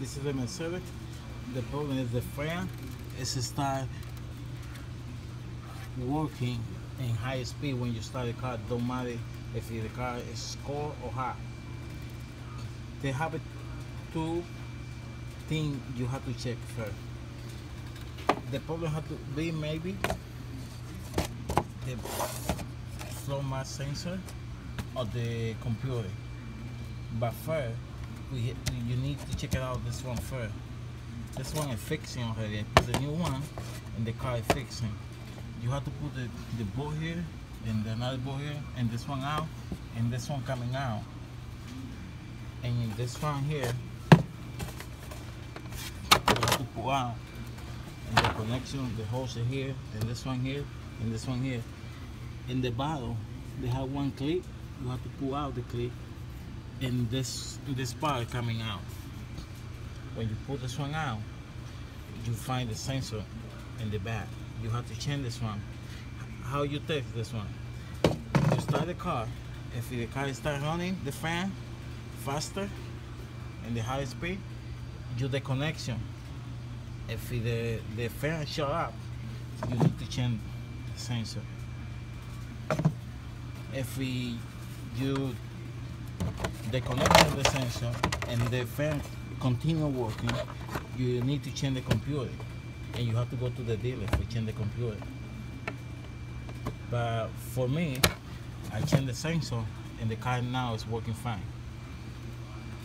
This is the Mercedes. The problem is the fan is start working in high speed when you start the car. Don't matter if the car is cold or hot. They have two things you have to check first. The problem has to be maybe the flow mass sensor or the computer. But first, we, you need to check it out this one first. This one is fixing already. I put the new one and the car is fixing. You have to put the, the bolt here and another bolt here and this one out and this one coming out. And this one here, you have to pull out. And the connection, the hose are here and this one here and this one here. In the bottom, they have one clip. You have to pull out the clip and this this part coming out. When you pull this one out, you find the sensor in the back. You have to change this one. How you test this one? You start the car. If the car start running, the fan faster and the high speed, you the connection. If the the fan shut up, you need to change the sensor. If we you the connection of the sensor and the fan continue working, you need to change the computer. And you have to go to the dealer to change the computer. But for me, I changed the sensor and the car now is working fine.